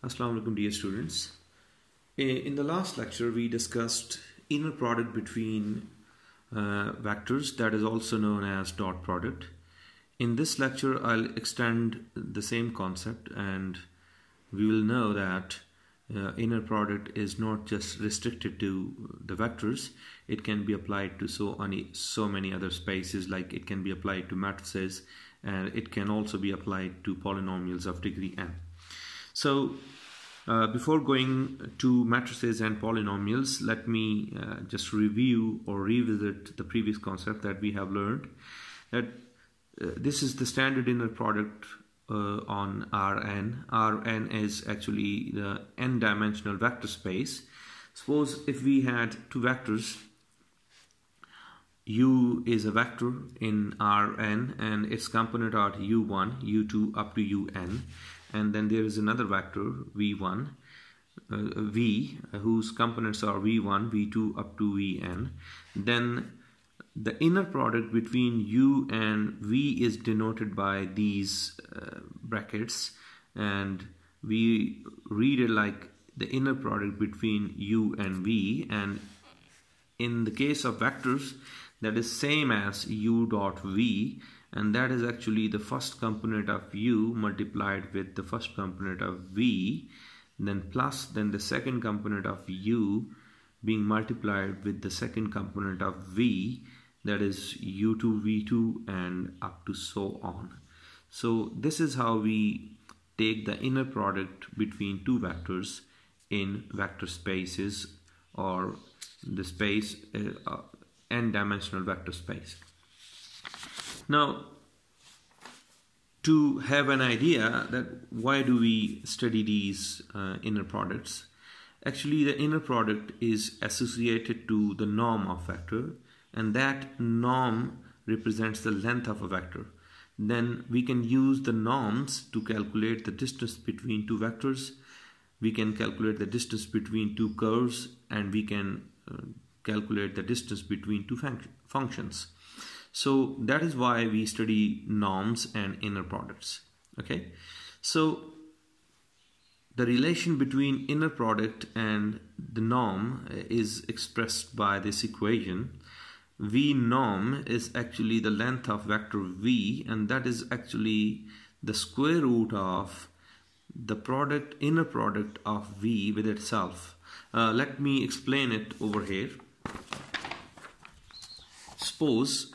Assalamu alaikum dear students. In the last lecture we discussed inner product between uh, vectors that is also known as dot product. In this lecture I'll extend the same concept and we will know that uh, inner product is not just restricted to the vectors it can be applied to so many so many other spaces like it can be applied to matrices and it can also be applied to polynomials of degree n so uh, before going to matrices and polynomials let me uh, just review or revisit the previous concept that we have learned that uh, this is the standard inner product uh, on Rn. Rn is actually the n-dimensional vector space. Suppose if we had two vectors, u is a vector in Rn and its component are u1, u2 up to un and then there is another vector v1 uh, v whose components are v1, v2 up to vn. Then the inner product between u and v is denoted by these uh, brackets. And we read it like the inner product between u and v. And in the case of vectors that is same as u dot v and that is actually the first component of u multiplied with the first component of v then plus then the second component of u being multiplied with the second component of v that is u2 v2 and up to so on. So this is how we take the inner product between two vectors in vector spaces or the space uh, uh, n dimensional vector space now to have an idea that why do we study these uh, inner products actually the inner product is associated to the norm of vector and that norm represents the length of a vector. Then we can use the norms to calculate the distance between two vectors. We can calculate the distance between two curves and we can uh, calculate the distance between two func functions so that is why we study norms and inner products okay? So the relation between inner product and the norm is expressed by this equation. V norm is actually the length of vector v and that is actually the square root of the product inner product of v with itself. Uh, let me explain it over here. Suppose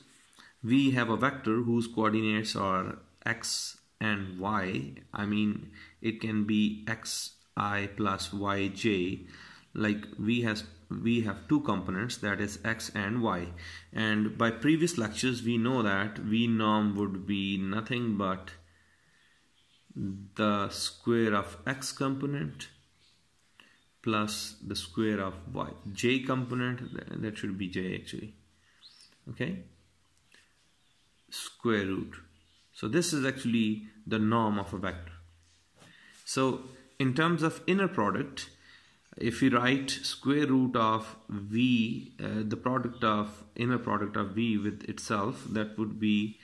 we have a vector whose coordinates are x and y. I mean it can be xi plus yj like we has we have two components that is x and y. And by previous lectures we know that v norm would be nothing but the square of x component plus the square of y. J component that should be j actually. Okay square root. So this is actually the norm of a vector. So in terms of inner product if we write square root of v uh, the product of inner product of v with itself that would be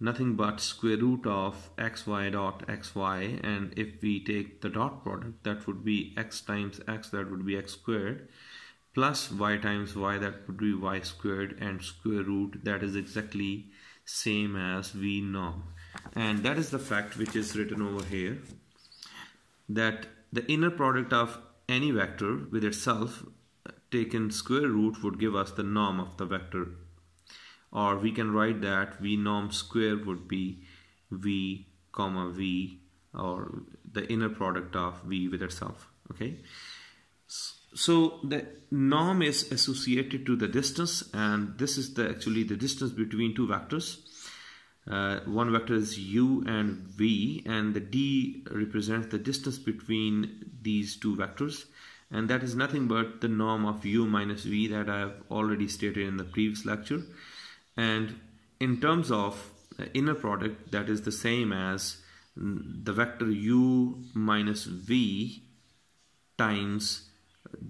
nothing but square root of xy dot xy. And if we take the dot product that would be x times x that would be x squared plus y times y that would be y squared and square root that is exactly same as v norm. And that is the fact which is written over here that the inner product of any vector with itself taken square root would give us the norm of the vector. Or we can write that v norm square would be v comma v or the inner product of v with itself okay so the norm is associated to the distance and this is the actually the distance between two vectors. Uh, one vector is u and v and the d represents the distance between these two vectors. And that is nothing but the norm of u minus v that I have already stated in the previous lecture. And in terms of inner product that is the same as the vector u minus v times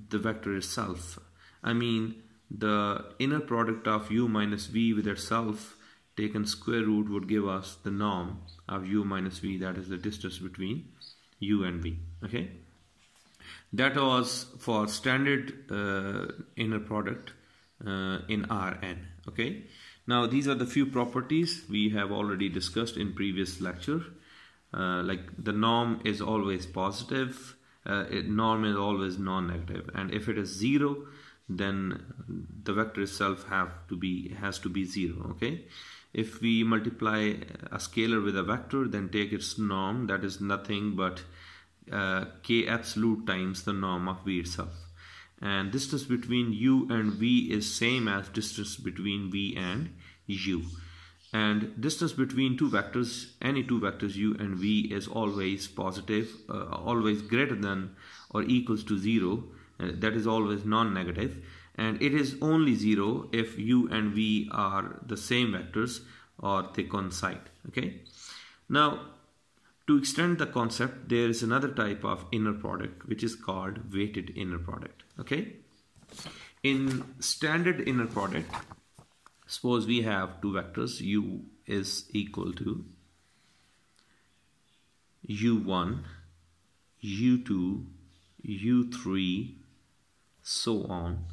the vector itself. I mean the inner product of u minus v with itself taken square root would give us the norm of u minus v that is the distance between u and v okay? That was for standard uh, inner product uh, in Rn okay? Now these are the few properties we have already discussed in previous lecture. Uh, like the norm is always positive uh, it, norm is always non-negative. And if it is zero then the vector itself have to be has to be zero okay? If we multiply a scalar with a vector then take its norm that is nothing but uh, k absolute times the norm of v itself. And distance between u and v is same as distance between v and u and distance between two vectors any two vectors u and v is always positive uh, always greater than or equals to zero uh, that is always non-negative and it is only zero if u and v are the same vectors or they coincide okay now to extend the concept, there is another type of inner product which is called weighted inner product. Okay. In standard inner product, suppose we have two vectors u is equal to u1, u2, u3, so on.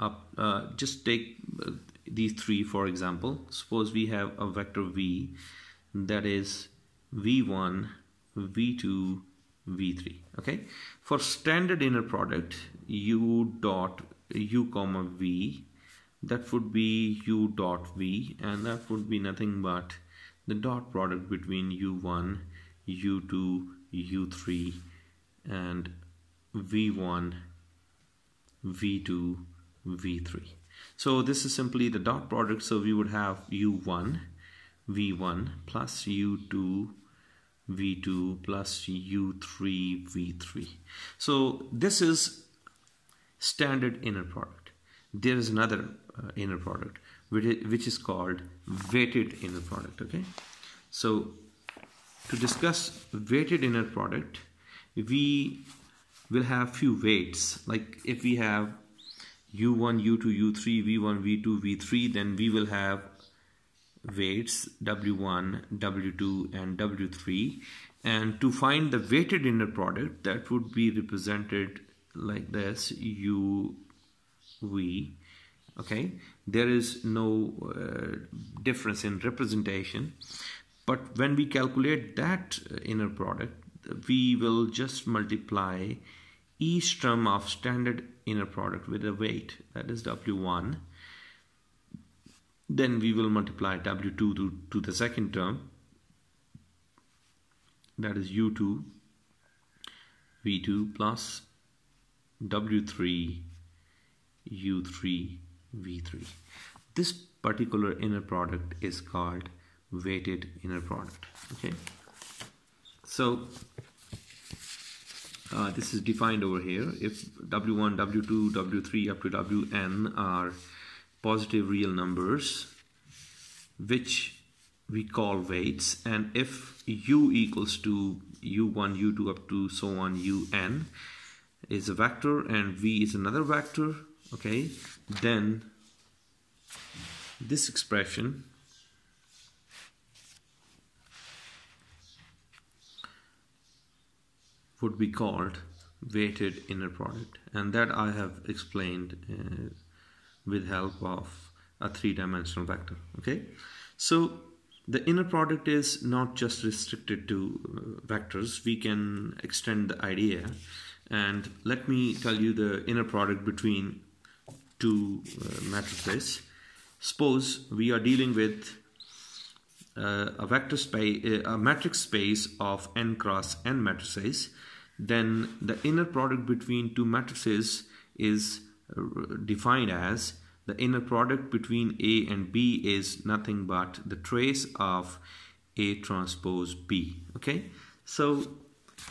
Up, uh, just take uh, these three for example. Suppose we have a vector v that is v1 v2 v3 okay for standard inner product u dot u comma v that would be u dot v and that would be nothing but the dot product between u1 u2 u3 and v1 v2 v3 so this is simply the dot product. So we would have u1 v1 plus u2 v2 plus u3 v3 so this is standard inner product. There is another uh, inner product which is, which is called weighted inner product okay? So to discuss weighted inner product we will have few weights. Like if we have u1 u2 u3 v1 v2 v3 then we will have weights W1, W2 and W3 and to find the weighted inner product that would be represented like this U V okay? There is no uh, difference in representation. But when we calculate that inner product we will just multiply each term of standard inner product with a weight that is W1 then we will multiply w2 to, to the second term. That is u2 v2 plus w3 u3 v3 this particular inner product is called weighted inner product okay? So uh, this is defined over here. If w1 w2 w3 up to wn are positive real numbers which we call weights and if u equals to u1 u2 up to so on un is a vector and v is another vector okay? Then this expression would be called weighted inner product and that I have explained uh, with help of a three-dimensional vector okay? So the inner product is not just restricted to uh, vectors. We can extend the idea and let me tell you the inner product between two uh, matrices suppose we are dealing with uh, a vector space uh, a matrix space of n cross n matrices then the inner product between two matrices is defined as the inner product between A and B is nothing but the trace of A transpose B. Okay, so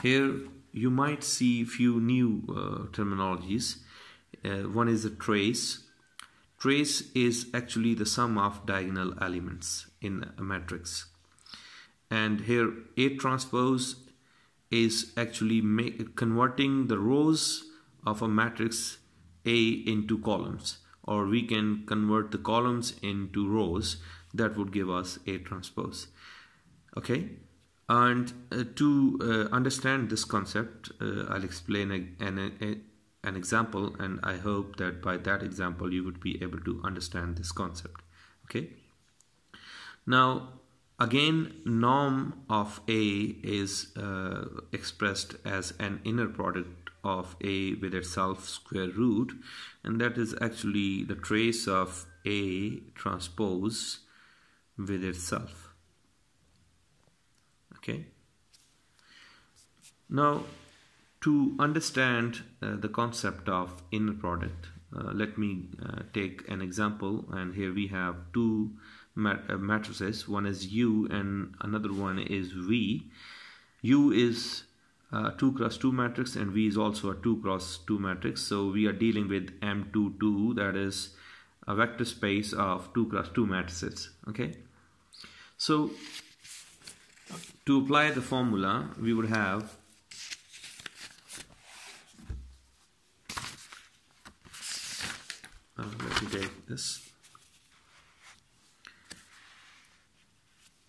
here you might see few new uh, terminologies. Uh, one is a trace. Trace is actually the sum of diagonal elements in a matrix. And here A transpose is actually make, converting the rows of a matrix a into columns. Or we can convert the columns into rows that would give us A transpose. Okay? And uh, to uh, understand this concept, uh, I'll explain an, an example, and I hope that by that example you would be able to understand this concept. Okay. Now, again, norm of A is uh, expressed as an inner product of A with itself square root, and that is actually the trace of A transpose with itself okay now to understand uh, the concept of inner product uh, let me uh, take an example and here we have two mat uh, matrices one is U and another one is V U is uh, 2 cross 2 matrix and V is also a 2 cross 2 matrix. So we are dealing with M22 that is a vector space of 2 cross 2 matrices okay? So to apply the formula, we would have uh, let me take this.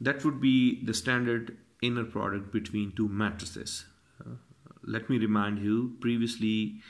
That would be the standard inner product between two matrices. Uh, let me remind you, previously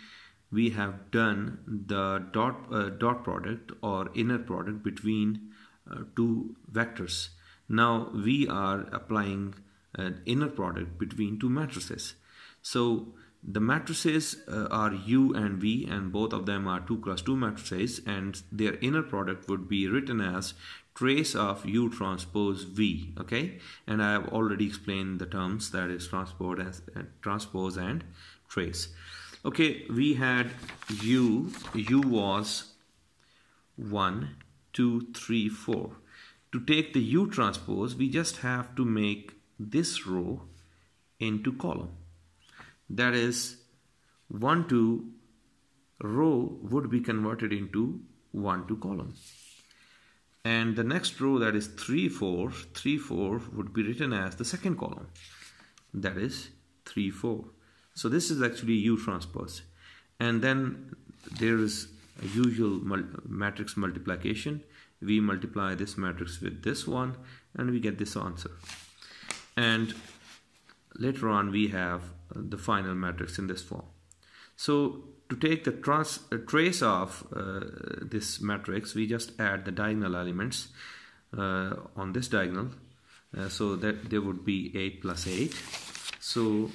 we have done the dot, uh, dot product or inner product between uh, two vectors. Now we are applying an inner product between two matrices. So the matrices uh, are U and V and both of them are 2 cross 2 matrices and their inner product would be written as trace of U transpose V okay? And I have already explained the terms that is transpose, as, uh, transpose and trace. Okay we had U U was 1 2 3 4 to take the U transpose we just have to make this row into column. That is 1 2 row would be converted into 1 2 column. And the next row that is 3 4, 3 4 would be written as the second column. That is 3 4. So this is actually U transpose. And then there is a usual matrix multiplication. We multiply this matrix with this one and we get this answer and later on we have the final matrix in this form. So to take the trans, uh, trace of uh, this matrix, we just add the diagonal elements uh, on this diagonal. Uh, so that there would be 8 plus 8. So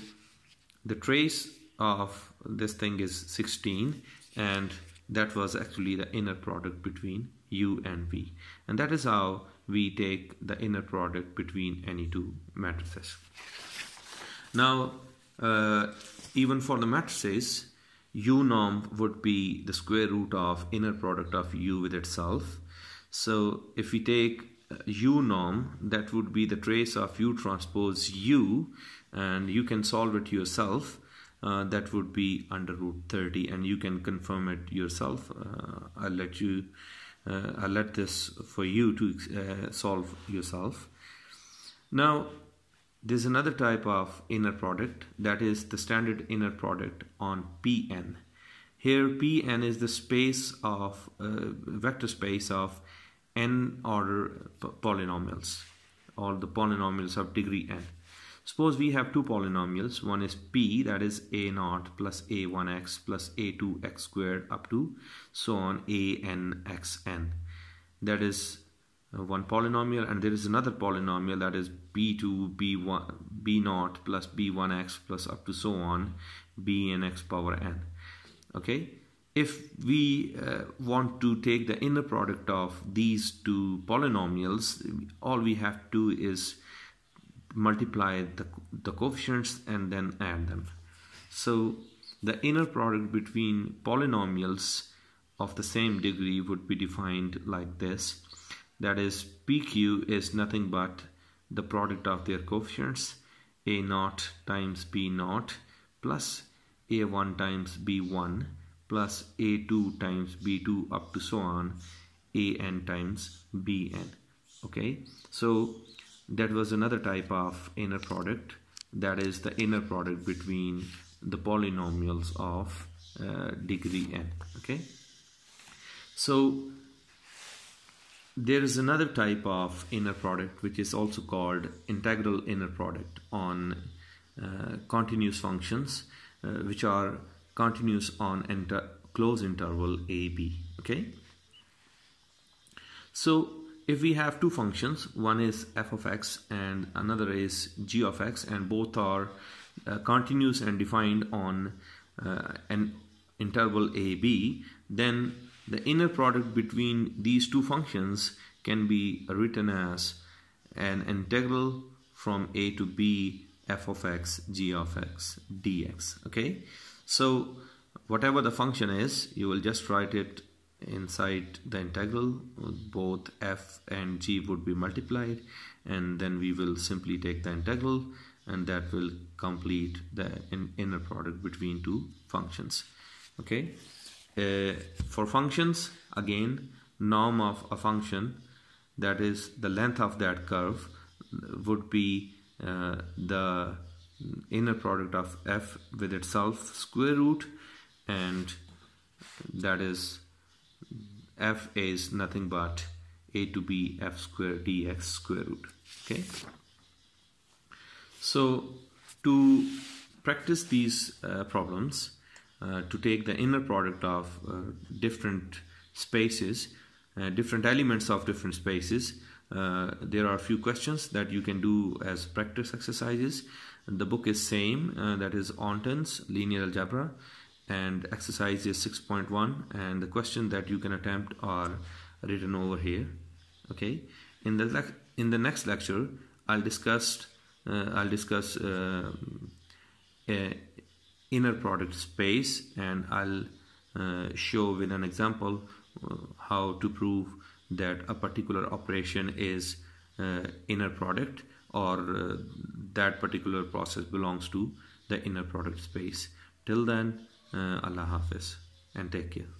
the trace of this thing is 16 and that was actually the inner product between u and v. And that is how we take the inner product between any two matrices. Now, uh, even for the matrices, u norm would be the square root of inner product of u with itself. So if we take uh, u norm, that would be the trace of u transpose u, and you can solve it yourself. Uh, that would be under root 30 and you can confirm it yourself. Uh, I'll let you uh, I'll let this for you to uh, solve yourself. Now, there's another type of inner product that is the standard inner product on Pn. Here Pn is the space of uh, vector space of n order polynomials or the polynomials of degree n. Suppose we have two polynomials. One is p, that is a naught plus a1x plus a2x squared up to so on a n x n. That is one polynomial and there is another polynomial that is b2 b1 b naught plus b1x plus up to so on b n x power n okay if we uh, want to take the inner product of these two polynomials all we have to do is multiply the, the coefficients and then add them. So the inner product between polynomials of the same degree would be defined like this. That is PQ is nothing but the product of their coefficients A naught times B naught plus A1 times B1 plus A2 times B2 up to so on AN times BN. Okay, so that was another type of inner product that is the inner product between the polynomials of uh, degree n okay so there is another type of inner product which is also called integral inner product on uh, continuous functions uh, which are continuous on inter closed interval a b okay? So if we have two functions one is f of x and another is g of x and both are uh, continuous and defined on uh, an interval a b then the inner product between these two functions can be written as an integral from a to b f of x g of x dx okay? So whatever the function is you will just write it inside the integral. Both f and g would be multiplied and then we will simply take the integral and that will complete the in inner product between two functions okay uh, for functions again norm of a function that is the length of that curve would be uh, the inner product of f with itself square root and that is f is nothing but a to b f square dx square root okay? So to practice these uh, problems uh, to take the inner product of uh, different spaces uh, different elements of different spaces. Uh, there are a few questions that you can do as practice exercises. The book is same uh, that is Anton's linear algebra and exercise is 6.1 and the question that you can attempt are written over here okay? In the in the next lecture I'll discuss uh, I'll discuss uh, inner product space and I'll uh, show with an example uh, how to prove that a particular operation is uh, inner product or uh, that particular process belongs to the inner product space. Till then uh, Allah Hafiz and take care